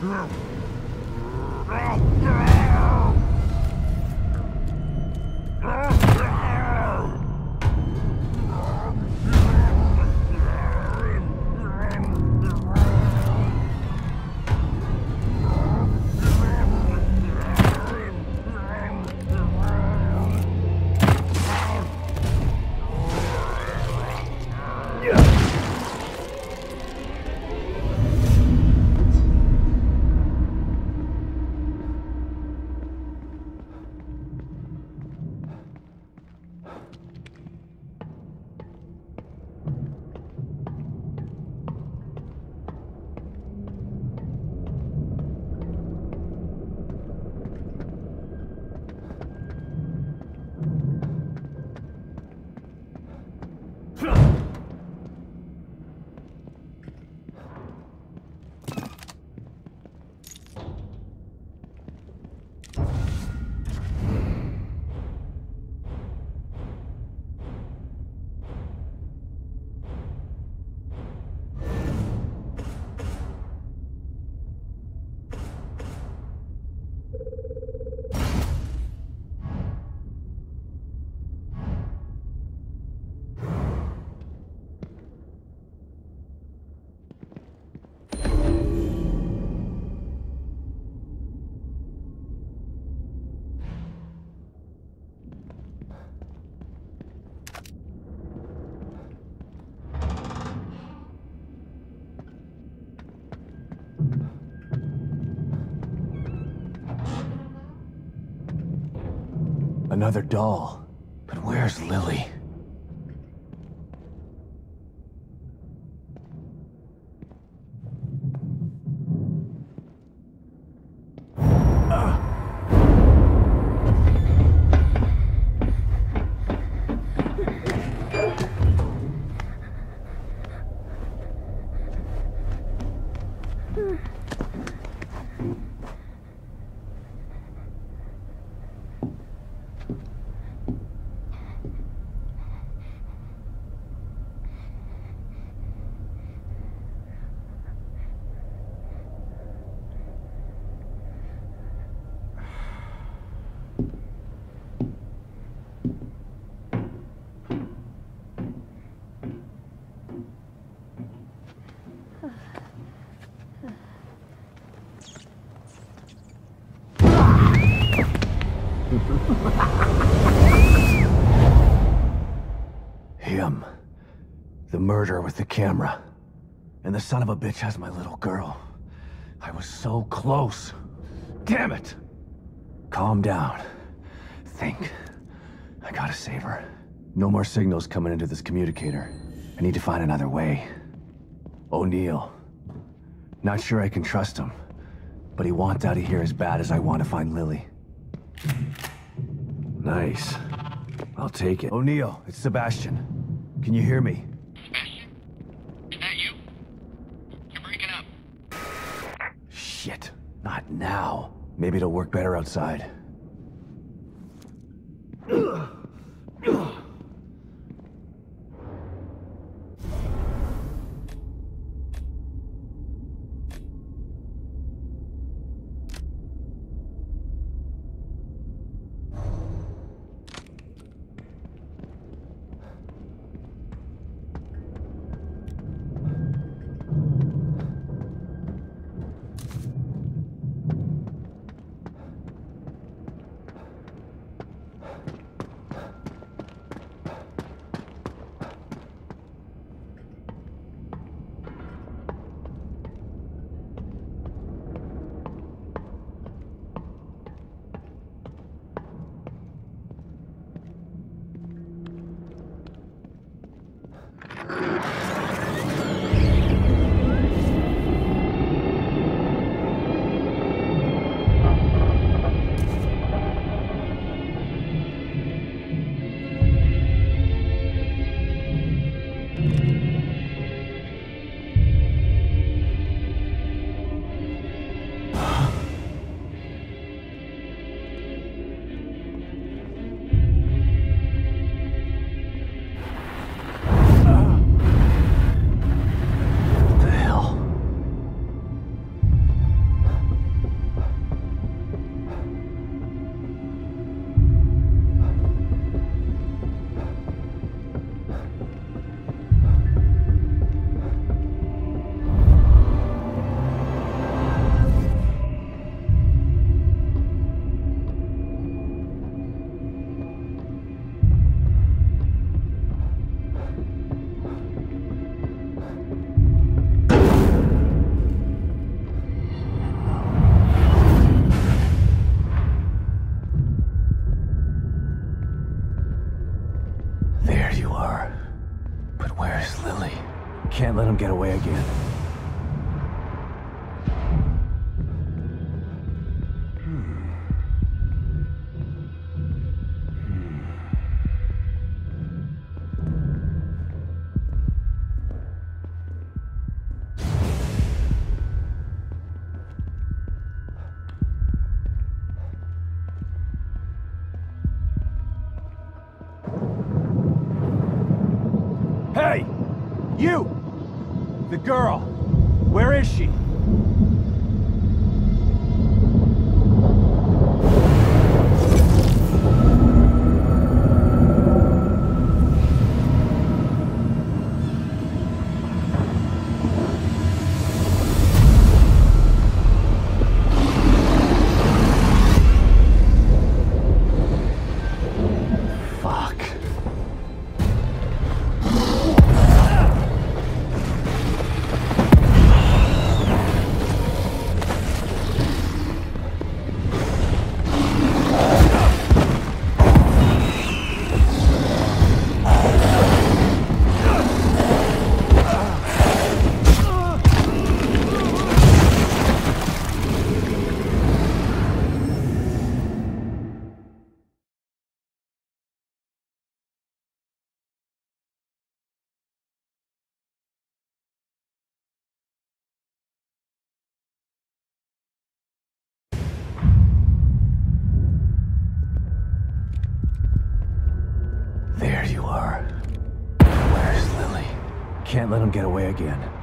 Grr! Grr! Grr! Another doll. But where's Lily? Him. With the camera. And the son of a bitch has my little girl. I was so close. Damn it! Calm down. Think. I gotta save her. No more signals coming into this communicator. I need to find another way. O'Neal. Not sure I can trust him. But he wants out of here as bad as I want to find Lily. Nice. I'll take it. O'Neal, it's Sebastian. Can you hear me? Sebastian? Is that you? You're breaking up. Shit. Not now. Maybe it'll work better outside. There you are. But where's Lily? Can't let him get away again. Girl. Can't let him get away again.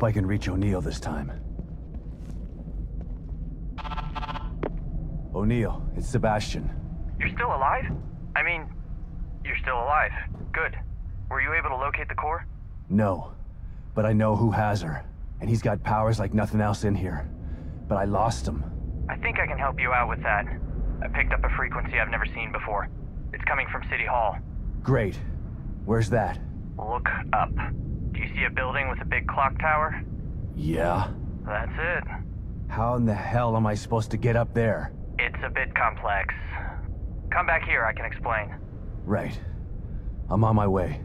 I hope I can reach O'Neal this time. O'Neal, it's Sebastian. You're still alive? I mean, you're still alive. Good. Were you able to locate the core? No, but I know who has her. And he's got powers like nothing else in here. But I lost him. I think I can help you out with that. I picked up a frequency I've never seen before. It's coming from City Hall. Great. Where's that? Look up. See a building with a big clock tower? Yeah? That's it. How in the hell am I supposed to get up there? It's a bit complex. Come back here, I can explain. Right. I'm on my way.